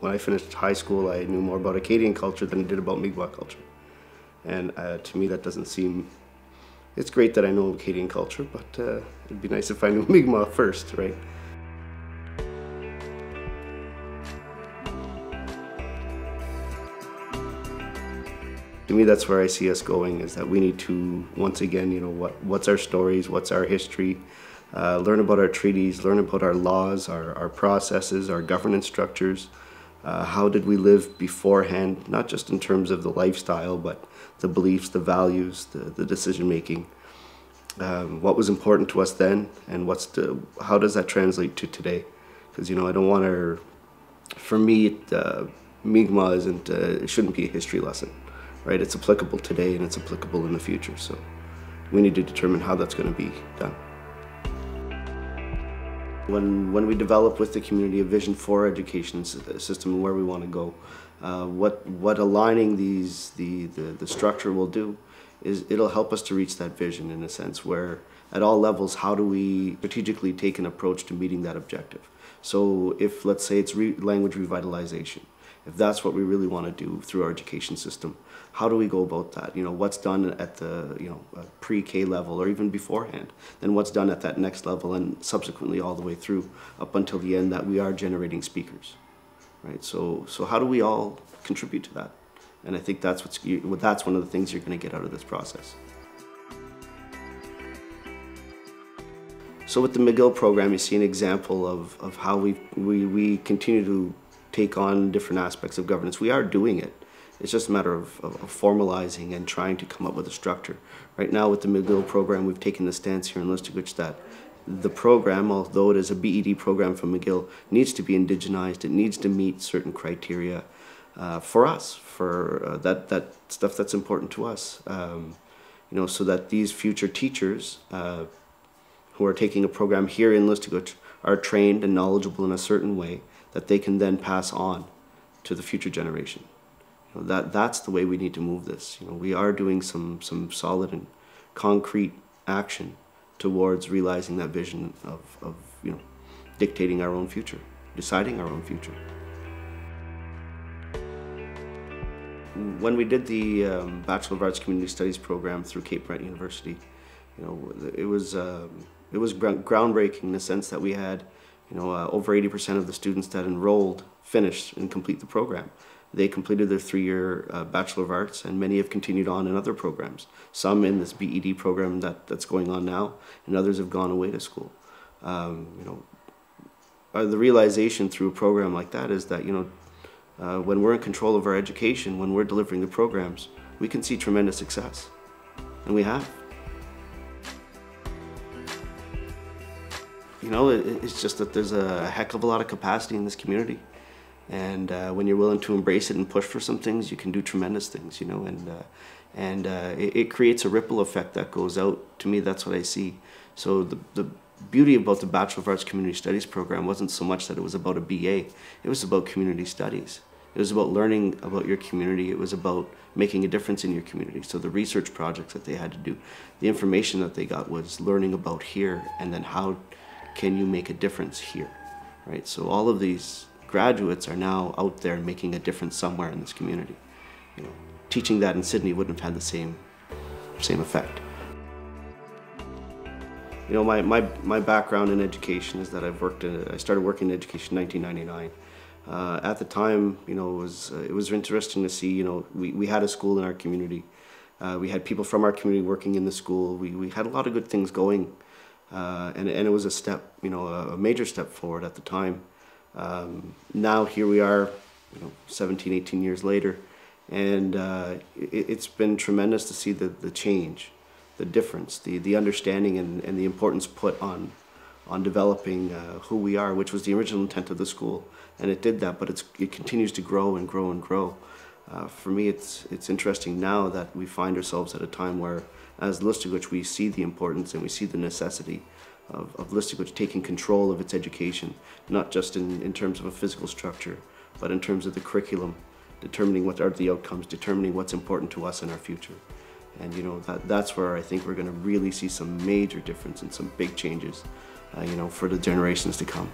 When I finished high school, I knew more about Acadian culture than I did about Mi'kmaq culture. And uh, to me, that doesn't seem. It's great that I know Acadian culture, but uh, it'd be nice if I knew Mi'kmaq first, right? To me, that's where I see us going. Is that we need to once again, you know, what what's our stories, what's our history, uh, learn about our treaties, learn about our laws, our, our processes, our governance structures. Uh, how did we live beforehand, not just in terms of the lifestyle, but the beliefs, the values, the, the decision making. Um, what was important to us then, and what's the, how does that translate to today? Because you know, I don't want to. For me, uh, Mi'kmaq isn't. Uh, it shouldn't be a history lesson, right? It's applicable today, and it's applicable in the future. So, we need to determine how that's going to be done. When, when we develop with the community a vision for education system and where we want to go, uh, what, what aligning these, the, the, the structure will do is it'll help us to reach that vision in a sense where at all levels, how do we strategically take an approach to meeting that objective? So if, let's say, it's re language revitalization, if that's what we really want to do through our education system, how do we go about that? You know, what's done at the you know uh, pre-K level or even beforehand, then what's done at that next level, and subsequently all the way through up until the end that we are generating speakers, right? So so how do we all contribute to that? And I think that's what's that's one of the things you're going to get out of this process. So with the McGill program, you see an example of, of how we, we, we continue to take on different aspects of governance. We are doing it. It's just a matter of, of, of, formalizing and trying to come up with a structure. Right now with the McGill program, we've taken the stance here in Listuguj that the program, although it is a BED program from McGill, needs to be indigenized. It needs to meet certain criteria uh, for us, for uh, that, that stuff that's important to us. Um, you know, so that these future teachers uh, who are taking a program here in Listuguj are trained and knowledgeable in a certain way that they can then pass on to the future generation. You know, that, that's the way we need to move this. You know, we are doing some, some solid and concrete action towards realizing that vision of, of you know, dictating our own future, deciding our own future. When we did the um, Bachelor of Arts Community Studies program through Cape Breton University, you know, it was, um, it was groundbreaking in the sense that we had you know, uh, over 80% of the students that enrolled finished and complete the program. They completed their three-year uh, Bachelor of Arts, and many have continued on in other programs. Some in this BED program that, that's going on now, and others have gone away to school. Um, you know, uh, the realization through a program like that is that you know, uh, when we're in control of our education, when we're delivering the programs, we can see tremendous success, and we have. You know, it, it's just that there's a heck of a lot of capacity in this community. And uh, when you're willing to embrace it and push for some things, you can do tremendous things, you know, and, uh, and uh, it, it, creates a ripple effect that goes out. To me, that's what I see. So the, the beauty about the Bachelor of Arts Community Studies program wasn't so much that it was about a BA, it was about community studies. It was about learning about your community. It was about making a difference in your community. So the research projects that they had to do, the information that they got was learning about here and then how can you make a difference here, right? So all of these graduates are now out there making a difference somewhere in this community. You know, teaching that in Sydney wouldn't have had the same, same effect. You know, my, my, my background in education is that I've worked, in, I started working in education in 1999. Uh, at the time, you know, it was, uh, it was interesting to see, you know, we, we had a school in our community. Uh, we had people from our community working in the school. We, we had a lot of good things going uh, and, and it was a step, you know, a major step forward at the time. Um, now here we are, you know, 17, 18 years later, and uh, it, has been tremendous to see the, the change, the difference, the, the understanding and, and the importance put on, on developing uh, who we are, which was the original intent of the school. And it did that, but it's, it continues to grow and grow and grow. Uh, for me, it's, it's interesting now that we find ourselves at a time where, as Listuguj, we see the importance and we see the necessity of, of Listuguj taking control of its education, not just in, in terms of a physical structure, but in terms of the curriculum, determining what are the outcomes, determining what's important to us in our future. And you know, that, that's where I think we're going to really see some major difference and some big changes, uh, you know, for the generations to come.